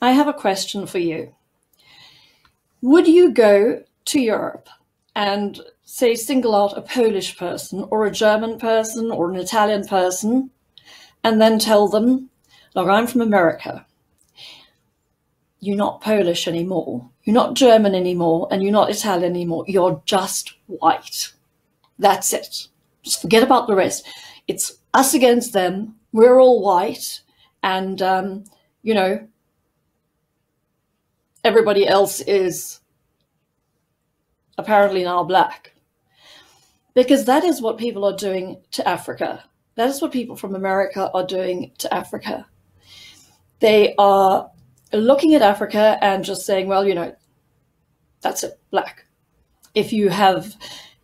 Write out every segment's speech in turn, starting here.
I have a question for you. Would you go to Europe and say single out a Polish person or a German person or an Italian person and then tell them, look, I'm from America. You're not Polish anymore. You're not German anymore and you're not Italian anymore. You're just white. That's it. Just forget about the rest. It's us against them. We're all white. And, um, you know, everybody else is apparently now black. Because that is what people are doing to Africa. That is what people from America are doing to Africa. They are looking at Africa and just saying, well, you know, that's it, black. If you have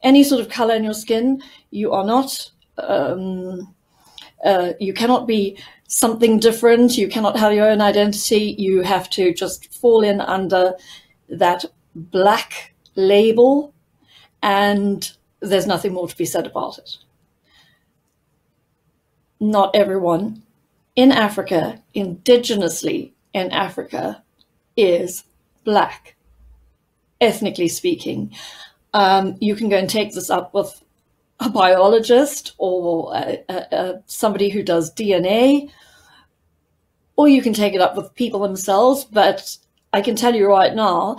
any sort of color in your skin, you are not, um, uh, you cannot be something different. You cannot have your own identity. You have to just fall in under that black label and there's nothing more to be said about it. Not everyone in Africa, indigenously in Africa, is black, ethnically speaking. Um, you can go and take this up with a biologist or a, a, somebody who does DNA, or you can take it up with people themselves. But I can tell you right now,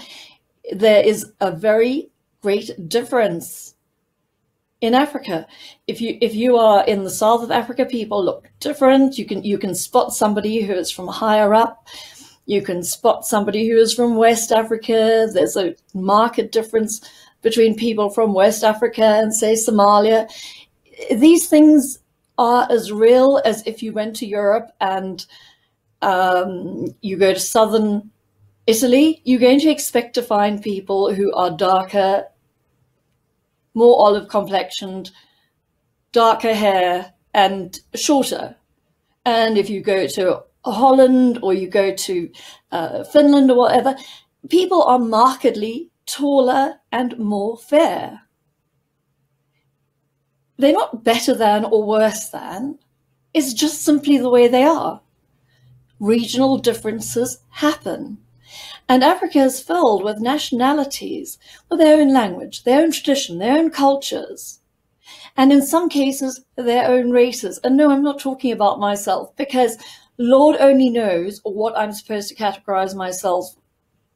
there is a very great difference in Africa. If you if you are in the south of Africa, people look different. You can you can spot somebody who is from higher up. You can spot somebody who is from West Africa. There's a marked difference between people from West Africa and say Somalia. These things are as real as if you went to Europe and um, you go to southern Italy, you're going to expect to find people who are darker more olive complexioned, darker hair, and shorter. And if you go to Holland or you go to uh, Finland or whatever, people are markedly taller and more fair. They're not better than or worse than. It's just simply the way they are. Regional differences happen. And Africa is filled with nationalities with their own language, their own tradition, their own cultures, and in some cases, their own races. And no, I'm not talking about myself because Lord only knows what I'm supposed to categorize myself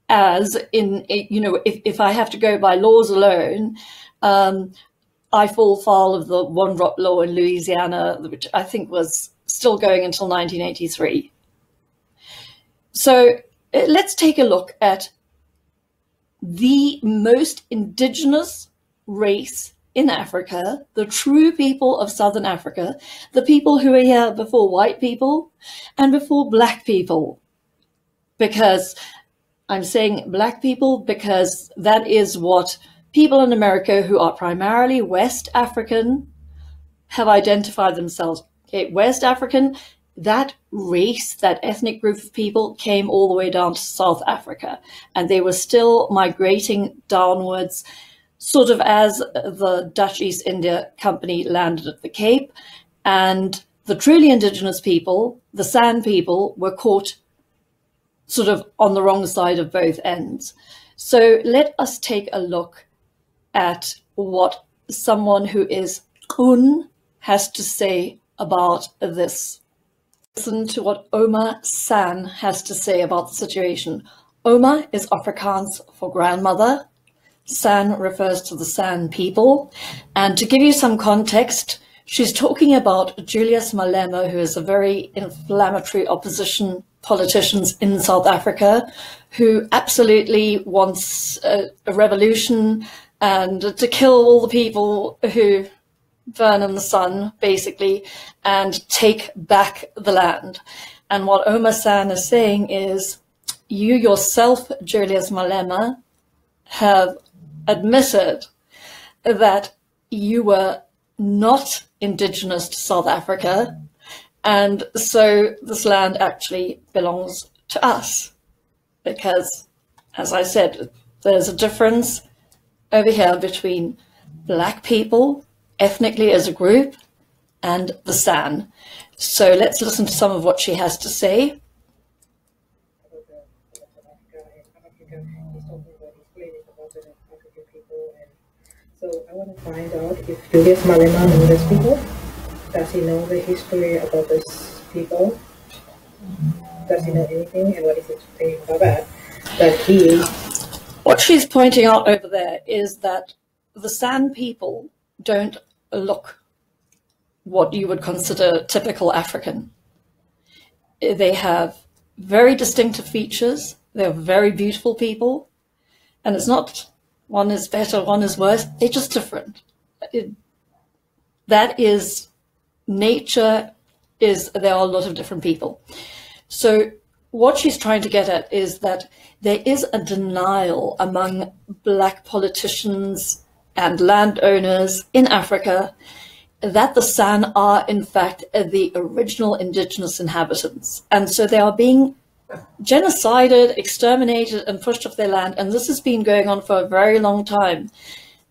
as in, you know, if, if I have to go by laws alone, um, I fall foul of the one drop law in Louisiana, which I think was still going until 1983. So uh, let's take a look at the most indigenous race in Africa, the true people of Southern Africa, the people who were here before white people and before black people. Because I'm saying black people because that is what people in America who are primarily West African have identified themselves. Okay, West African that race, that ethnic group of people came all the way down to South Africa and they were still migrating downwards, sort of as the Dutch East India Company landed at the Cape. And the truly indigenous people, the San people, were caught sort of on the wrong side of both ends. So let us take a look at what someone who is Kun has to say about this listen to what Ouma San has to say about the situation. Ouma is Afrikaans for grandmother. San refers to the San people. And to give you some context, she's talking about Julius Malema, who is a very inflammatory opposition politician in South Africa, who absolutely wants a, a revolution and to kill all the people who burn in the sun, basically, and take back the land. And what Ouma San is saying is, you yourself, Julius Malema, have admitted that you were not indigenous to South Africa, and so this land actually belongs to us. Because, as I said, there's a difference over here between black people ethnically as a group and the San. So let's listen to some of what she has to say. So I want to find out if Julius Malema knows these people. Does he know the history about these people? Does he know anything? And what is his opinion about that? That he. What she's pointing out over there is that the San people don't look what you would consider typical African. They have very distinctive features. They're very beautiful people. And it's not one is better, one is worse. They're just different. It, that is nature is there are a lot of different people. So what she's trying to get at is that there is a denial among black politicians and landowners in Africa that the San are in fact the original indigenous inhabitants. And so they are being genocided, exterminated and pushed off their land. And this has been going on for a very long time.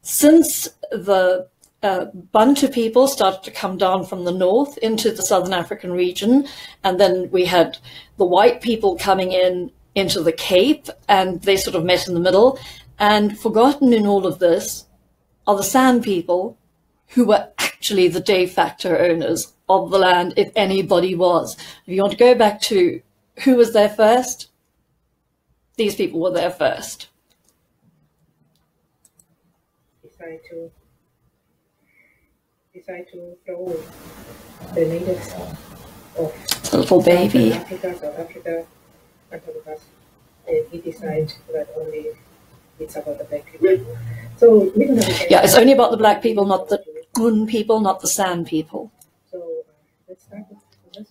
Since the uh, of people started to come down from the north into the southern African region, and then we had the white people coming in into the Cape, and they sort of met in the middle. And forgotten in all of this are the San people, who were actually the de facto owners of the land, if anybody was. If you want to go back to who was there first, these people were there first. Decide to throw the natives of a little baby. South Africa, South Africa, and and he decides that only it's about the black people. So yeah, it's only about the black people, not the Gun people, not the San people. So uh, let's start with this.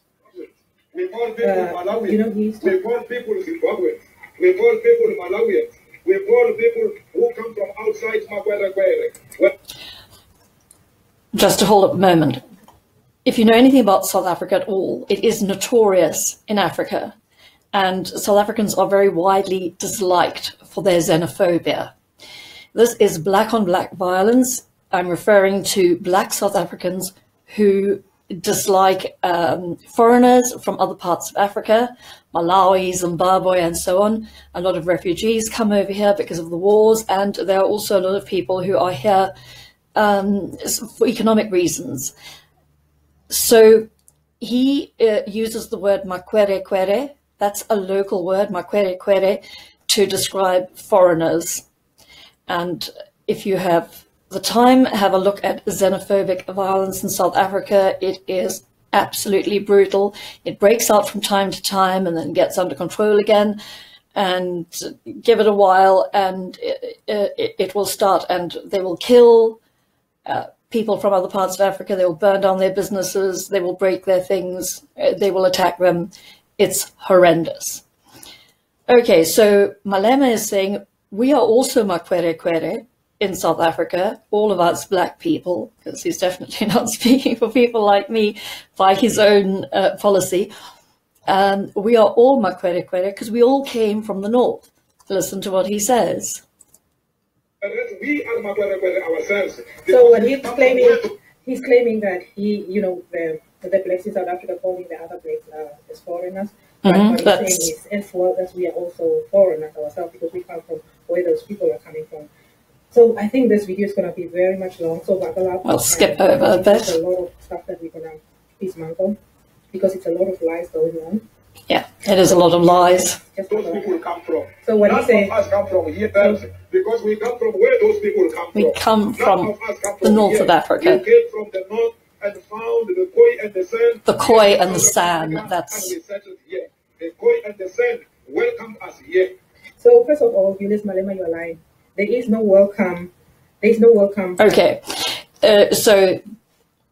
We call people uh, Malawians. You know, he's we call people Zimbabweans. We call people Malawians. We call people who come from outside Makwere Just to hold up a moment. If you know anything about South Africa at all, it is notorious in Africa. And South Africans are very widely disliked for their xenophobia. This is black on black violence. I'm referring to black South Africans who dislike um, foreigners from other parts of Africa, Malawi, Zimbabwe, and so on. A lot of refugees come over here because of the wars, and there are also a lot of people who are here um, for economic reasons. So he uh, uses the word makwere kwere, that's a local word, makwere kwere, to describe foreigners. And if you have the time, have a look at xenophobic violence in South Africa. It is absolutely brutal. It breaks out from time to time and then gets under control again. And give it a while, and it, it, it will start, and they will kill uh, people from other parts of Africa. They will burn down their businesses. They will break their things. Uh, they will attack them. It's horrendous. Okay, so Malema is saying we are also Makwere Kwere in South Africa, all of us black people, because he's definitely not speaking for people like me by his own uh, policy, um, we are all Makwere Kwere because we all came from the north. Listen to what he says. We are Makwere Kwere ourselves. So what he's claiming, he's claiming that he, you know, the, the blacks in South Africa calling the other blacks uh, as foreigners. Mm -hmm, what he's saying is, as well as we are also foreigners ourselves because we come from where those people are coming from. So I think this video is going to be very much long. So buckle up. We'll skip over a bit. There's a lot of stuff that we're going to dismantle because it's a lot of lies going on. Yeah, it is a lot of lies. Just those people come from. So what None saying? us come from here, so, because we come from where those people come we from. We come from, come the north here. of Africa. We came from the north and found the Khoi and the San. The Khoi and the San. That's. And we settled here. The Khoi and the San welcomed us here. So first of all, Julius Malema, you're lying. There is no welcome. There is no welcome. Okay. Uh, so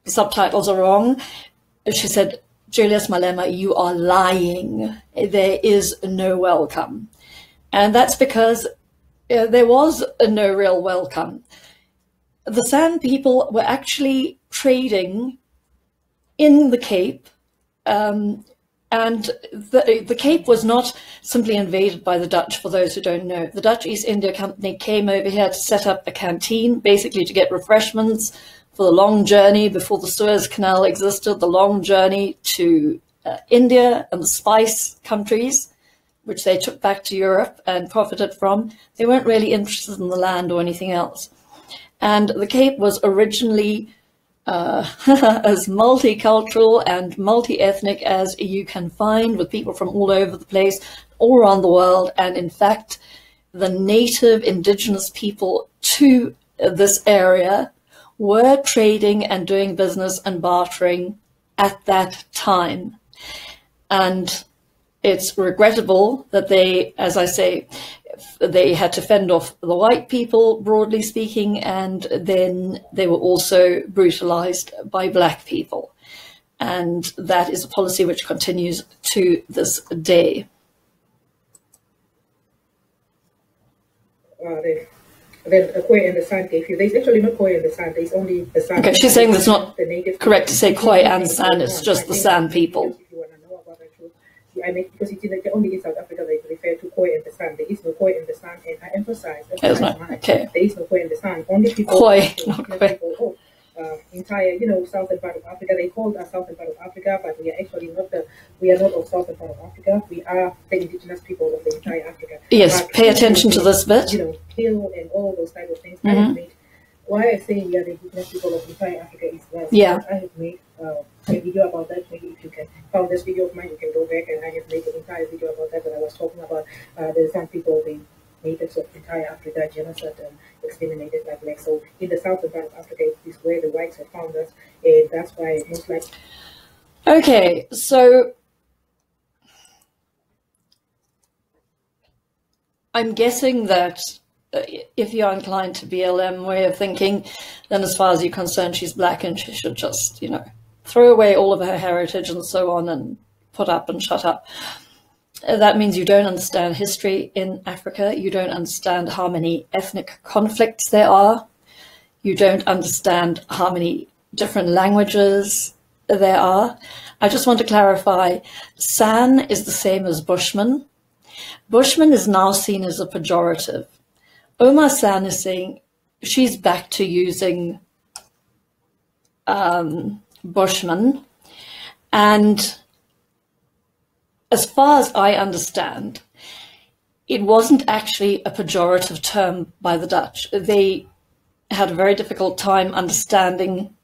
subtitles are wrong. She said, Julius Malema, you are lying. There is no welcome. And that's because uh, there was no real welcome. The San people were actually trading in the Cape um, and the, the Cape was not simply invaded by the Dutch, for those who don't know. The Dutch East India Company came over here to set up a canteen, basically to get refreshments for the long journey before the Suez Canal existed, the long journey to uh, India and the spice countries. which they took back to Europe and profited from. They weren't really interested in the land or anything else. And the Cape was originally uh, as multicultural and multi-ethnic as you can find with people from all over the place, all around the world. And in fact, the native indigenous people to this area were trading and doing business and bartering at that time. And it's regrettable that they, as I say, they had to fend off the white people, broadly speaking, and then they were also brutalized by black people. And that is a policy which continues to this day. Then a Khoi and the San gave you. There's actually not Khoi and the San, there's only the San. Okay, she's saying it's not correct to say Khoi and San, it's just the San people. I make because it's in the, only in South Africa they refer to Khoi and the San. There is no Khoi and the San, and I emphasize, emphasize okay. there is no Khoi and the San. Only people, Khoi, not people oh, uh, entire, you know, southern part of Africa. They called us southern part of Africa, but we are actually not the, we are not of southern part of Africa. We are the indigenous people of the entire Africa. Yes, but pay attention to this bit. You know, kill and all those type of things. Mm-hmm. I have made, why I say we are the indigenous people of the entire Africa is that yeah. I have made uh, a video about that. Maybe if you can found this video of mine, you can go back and I have made an entire video about that. But I was talking about uh, the San people, the natives of entire Africa, genocide and exterminated by blacks. So in the south of Africa is where the whites have found us, and that's why most like. Okay, so I'm guessing that uh, if you're inclined to BLM way of thinking, then as far as you're concerned, she's black and she should just, you know, throw away all of her heritage and so on and put up and shut up. That means you don't understand history in Africa. You don't understand how many ethnic conflicts there are. You don't understand how many different languages there are. I just want to clarify, San is the same as Bushman. Bushman is now seen as a pejorative. Ouma San is saying she's back to using um, Bushman. And as far as I understand, it wasn't actually a pejorative term by the Dutch. They had a very difficult time understanding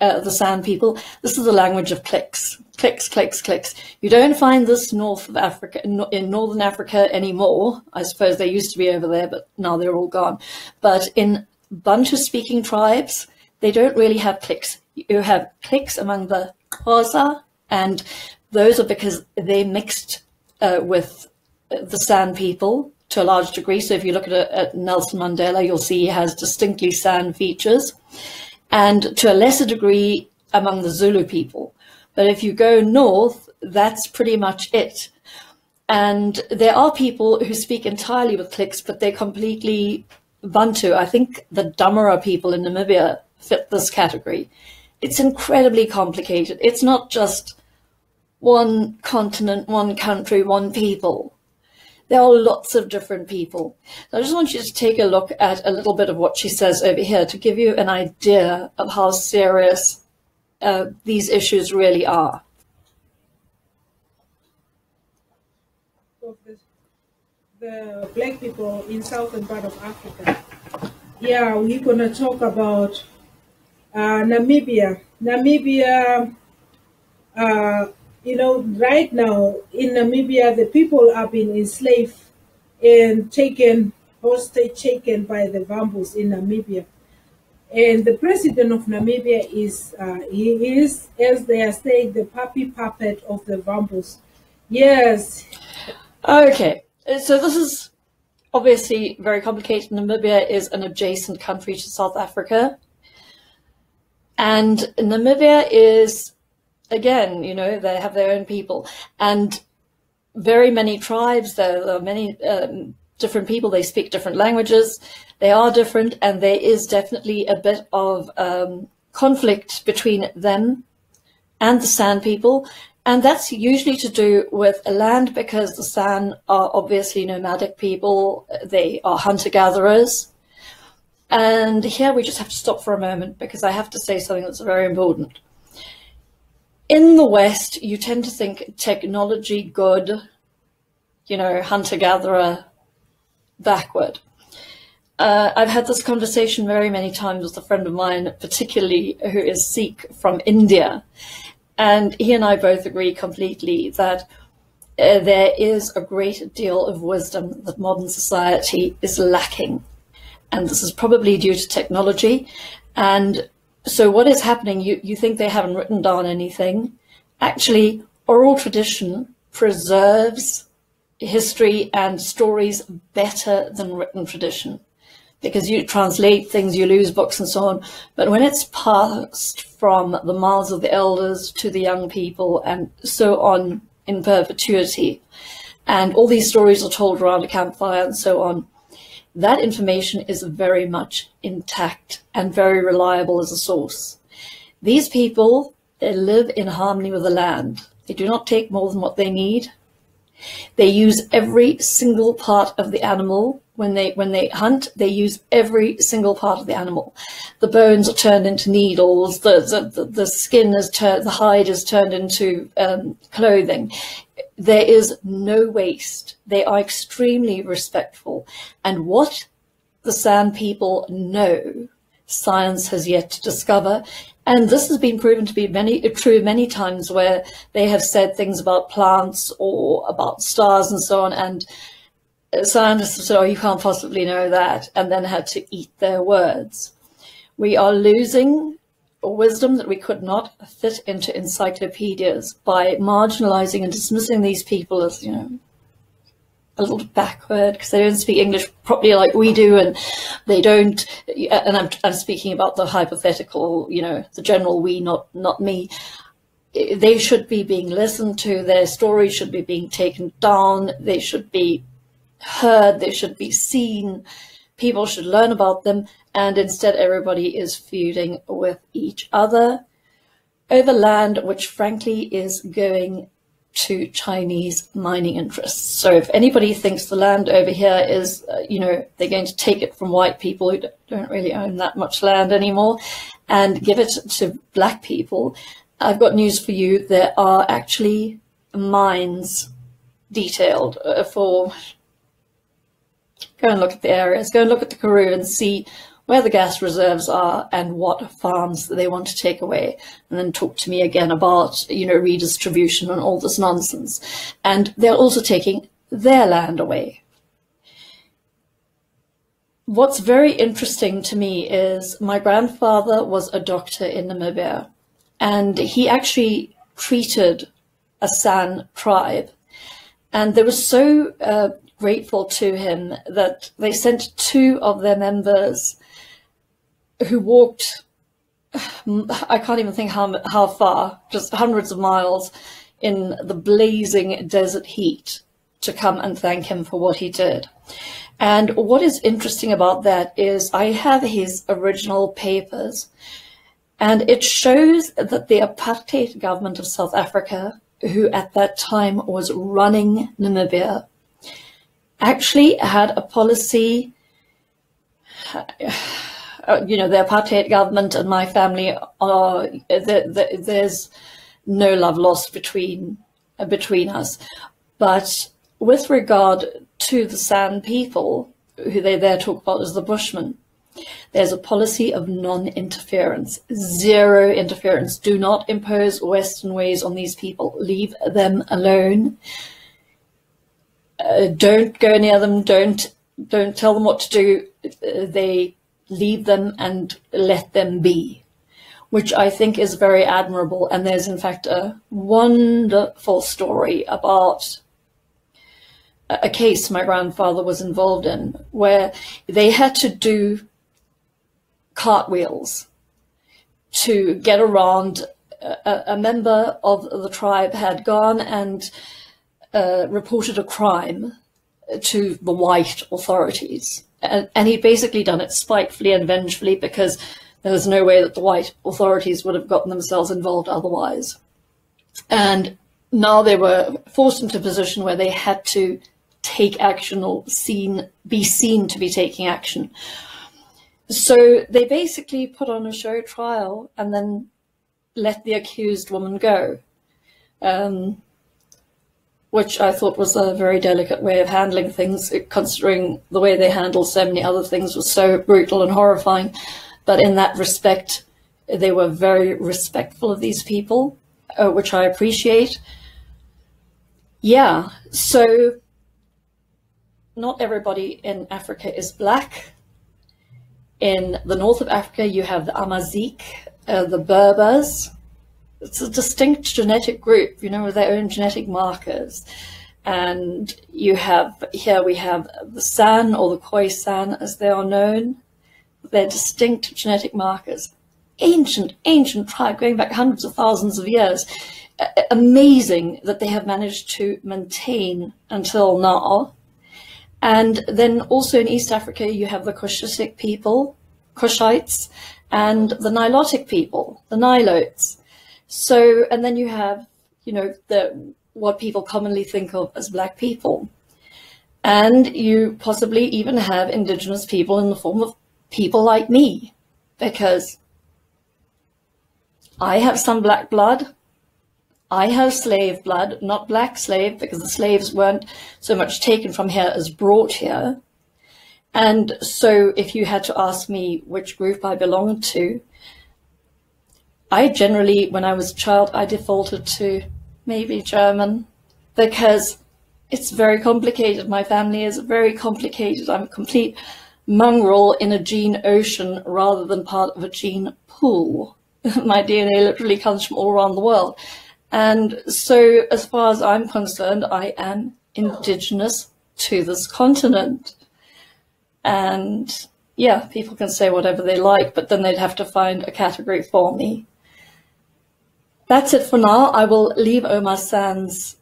uh, the San people. This is the language of clicks, clicks, clicks, clicks. You don't find this north of Africa, in northern Africa anymore. I suppose they used to be over there, but now they're all gone. But in Bantu speaking tribes, they don't really have clicks. You have clicks among the Xhosa, and those are because they mixed uh, with the San people to a large degree. So if you look at, at Nelson Mandela, you'll see he has distinctly San features, and to a lesser degree among the Zulu people. But if you go north, that's pretty much it. And there are people who speak entirely with clicks, but they're completely Bantu. I think the Damara people in Namibia fit this category. It's incredibly complicated. It's not just one continent, one country, one people. There are lots of different people. So I just want you to take a look at a little bit of what she says over here to give you an idea of how serious uh, these issues really are. The black people in southern part of Africa. Yeah, we're gonna talk about uh, Namibia. Namibia, uh, you know, right now in Namibia, the people are being enslaved and taken hostage, taken by the Vambus in Namibia. And the president of Namibia is, uh, he is, as they are saying, the puppy puppet of the Vambus. Yes. Okay, so this is obviously very complicated. Namibia is an adjacent country to South Africa. And Namibia is, again, you know, they have their own people and very many tribes. There are many um, different people. They speak different languages. They are different, and there is definitely a bit of um, conflict between them and the San people. And that's usually to do with land because the San are obviously nomadic people. They are hunter gatherers. And here we just have to stop for a moment because I have to say something that's very important. In the West, you tend to think technology good, you know, hunter gatherer backward. Uh, I've had this conversation very many times with a friend of mine, particularly who is Sikh from India. And he and I both agree completely that uh, there is a great deal of wisdom that modern society is lacking. And this is probably due to technology. And so what is happening, you, you think they haven't written down anything. Actually, oral tradition preserves history and stories better than written tradition because you translate things, you lose books and so on. But when it's passed from the mouths of the elders to the young people and so on in perpetuity, and all these stories are told around a campfire and so on, that information is very much intact and very reliable as a source. These people they live in harmony with the land. They do not take more than what they need. They use every single part of the animal when they when they hunt. They use every single part of the animal. The bones are turned into needles. The the, the skin is turned. The hide is turned into um, clothing. There is no waste. They are extremely respectful. And what the San people know, science has yet to discover. And this has been proven to be many true many times where they have said things about plants or about stars and so on. And scientists said, oh, you can't possibly know that, and then had to eat their words. We are losing wisdom that we could not fit into encyclopedias by marginalizing and dismissing these people as, you know, a little backward because they don't speak English properly like we do, and they don't. And I'm, I'm speaking about the hypothetical, you know, the general we, not not me. They should be being listened to. Their stories should be being taken down. They should be heard. They should be seen. People should learn about them and instead everybody is feuding with each other over land which frankly is going to Chinese mining interests. So if anybody thinks the land over here is, uh, you know, they're going to take it from white people who don't really own that much land anymore and give it to black people, I've got news for you. There are actually mines detailed uh, for go and look at the areas, go and look at the Karoo and see where the gas reserves are and what farms they want to take away, and then talk to me again about, you know, redistribution and all this nonsense. And they're also taking their land away. What's very interesting to me is my grandfather was a doctor in Namibia, and he actually treated a San tribe. And they were so uh, grateful to him that they sent two of their members who walked, I can't even think how, how far, just hundreds of miles in the blazing desert heat to come and thank him for what he did. And what is interesting about that is I have his original papers and it shows that the apartheid government of South Africa, who at that time was running Namibia, actually had a policy you know, the apartheid government and my family are, the, the, there's no love lost between, between us. But with regard to the San people, who they there talk about as the Bushmen, there's a policy of non-interference, zero interference. Do not impose Western ways on these people. Leave them alone. Uh, don't go near them. Don't don't tell them what to do. Uh, they leave them and let them be, which I think is very admirable. And there's in fact a wonderful story about a case my grandfather was involved in where they had to do cartwheels to get around. A, a member of the tribe had gone and uh, reported a crime to the white authorities and, and he'd basically done it spitefully and vengefully because there was no way that the white authorities would have gotten themselves involved otherwise. And now they were forced into a position where they had to take action or seen, be seen to be taking action. So they basically put on a show trial and then let the accused woman go. Um, which I thought was a very delicate way of handling things, considering the way they handled so many other things was so brutal and horrifying. But in that respect, they were very respectful of these people, uh, which I appreciate. Yeah, so not everybody in Africa is black. In the north of Africa, you have the Amazigh, uh, the Berbers. It's a distinct genetic group, you know, with their own genetic markers. And you have, here we have the San or the Khoisan as they are known. They're distinct genetic markers. Ancient, ancient tribe going back hundreds of thousands of years. amazing that they have managed to maintain until now and then also in East Africa, you have the Cushitic people, Cushites, and the Nilotic people, the Nilotes. So, and then you have, you know, the what people commonly think of as black people. And you possibly even have indigenous people in the form of people like me, because I have some black blood, I have slave blood, not black slave, because the slaves weren't so much taken from here as brought here. And so if you had to ask me which group I belonged to, I generally, when I was a child, I defaulted to maybe German because it's very complicated. My family is very complicated. I'm a complete mongrel in a gene ocean rather than part of a gene pool. My DNA literally comes from all around the world. And so, as far as I'm concerned, I am indigenous to this continent. And yeah, people can say whatever they like, but then they'd have to find a category for me. That's it for now. I will leave Ouma San's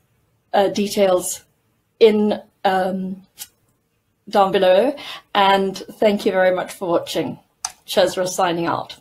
uh, details in um, down below. And thank you very much for watching. Cesara signing out.